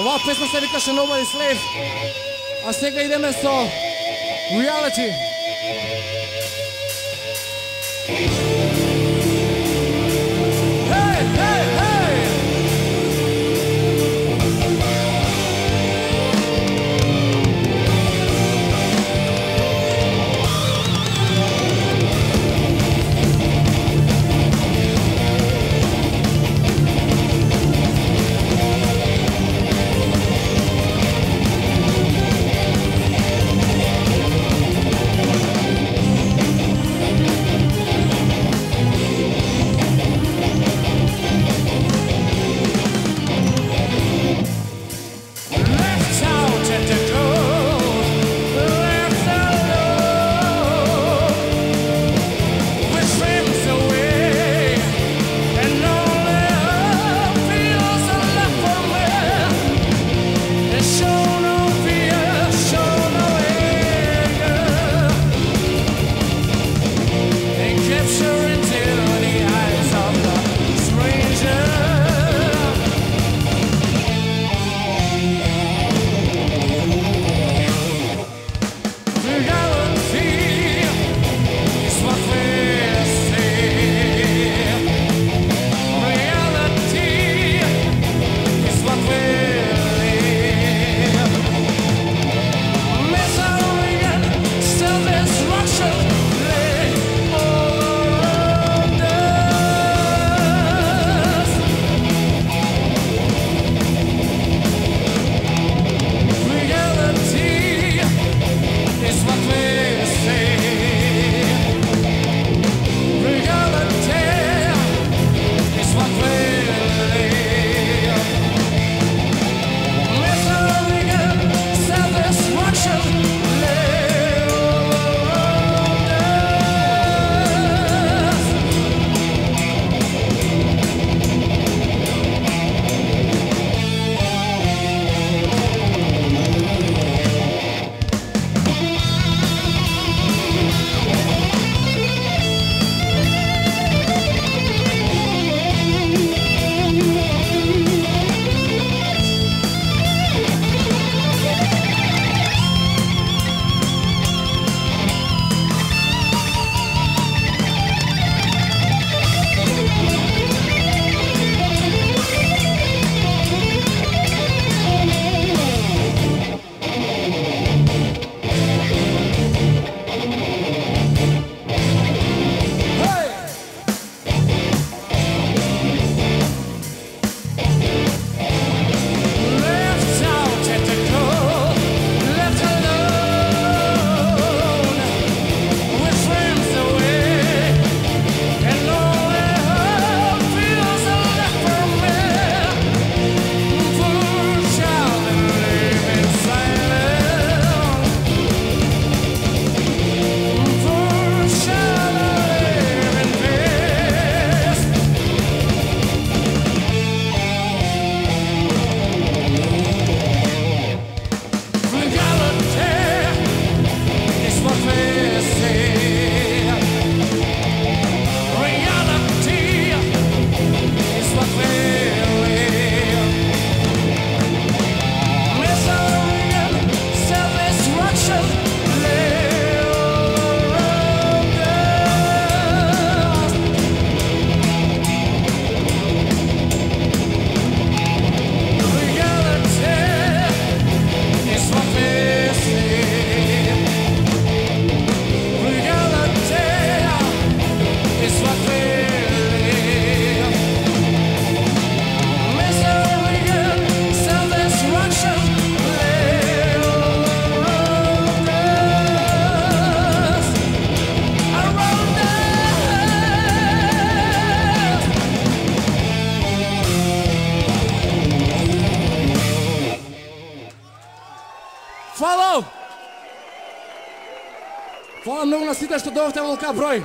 Оваа песна се викаше Nobody Slave, а сега идеме со Reality. Reality. Фала! Фала многу на сите што дојдовте во Лука Број.